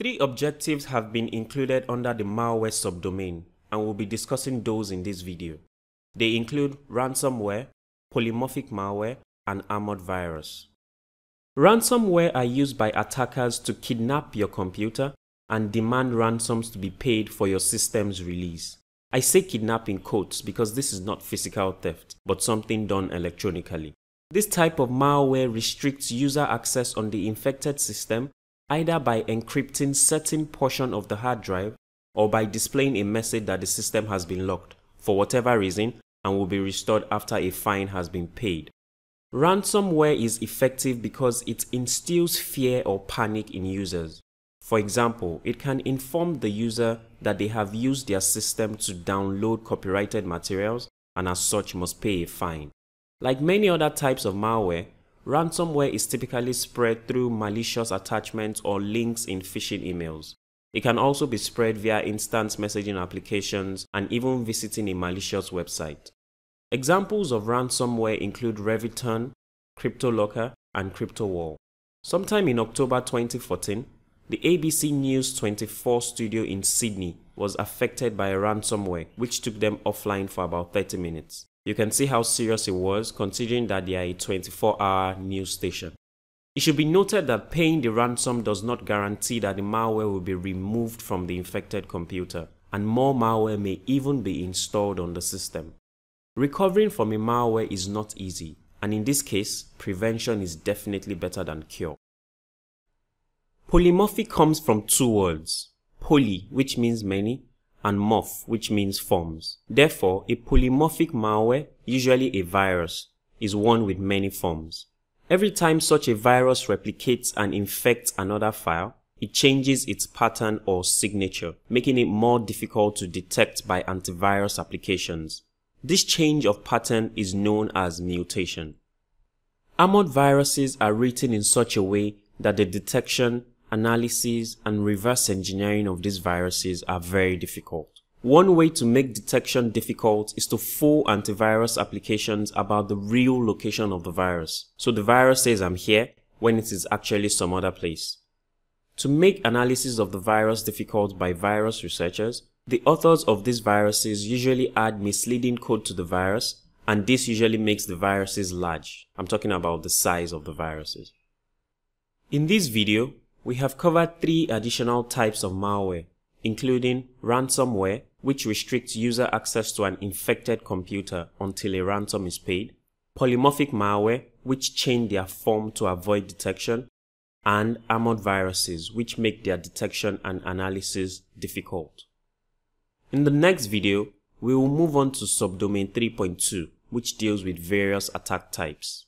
Three objectives have been included under the malware subdomain and we'll be discussing those in this video. They include ransomware, polymorphic malware, and armored virus. Ransomware are used by attackers to kidnap your computer and demand ransoms to be paid for your system's release. I say kidnap in quotes because this is not physical theft, but something done electronically. This type of malware restricts user access on the infected system either by encrypting certain portion of the hard drive or by displaying a message that the system has been locked for whatever reason and will be restored after a fine has been paid. Ransomware is effective because it instills fear or panic in users. For example, it can inform the user that they have used their system to download copyrighted materials and as such must pay a fine. Like many other types of malware, ransomware is typically spread through malicious attachments or links in phishing emails. It can also be spread via instant messaging applications and even visiting a malicious website. Examples of ransomware include Reveton, CryptoLocker, and CryptoWall. Sometime in October 2014, the ABC News 24 studio in Sydney was affected by a ransomware which took them offline for about 30 minutes. You can see how serious it was considering that they are a 24 hour news station. It should be noted that paying the ransom does not guarantee that the malware will be removed from the infected computer, and more malware may even be installed on the system. Recovering from a malware is not easy, and in this case, prevention is definitely better than cure. Polymorphic comes from two words, poly, which means many, and morph, which means forms. Therefore, a polymorphic malware, usually a virus, is one with many forms. Every time such a virus replicates and infects another file, it changes its pattern or signature, making it more difficult to detect by antivirus applications. This change of pattern is known as mutation. Armored viruses are written in such a way that the detection, analysis, and reverse engineering of these viruses are very difficult. One way to make detection difficult is to fool antivirus applications about the real location of the virus. So the virus says I'm here when it is actually some other place. To make analysis of the virus difficult by virus researchers, the authors of these viruses usually add misleading code to the virus and this usually makes the viruses large. I'm talking about the size of the viruses. In this video, we have covered three additional types of malware, including ransomware, which restricts user access to an infected computer until a ransom is paid, polymorphic malware, which change their form to avoid detection, and armored viruses, which make their detection and analysis difficult. In the next video, we will move on to subdomain 3.2, which deals with various attack types.